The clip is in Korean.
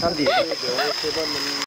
사람들이 사람들이.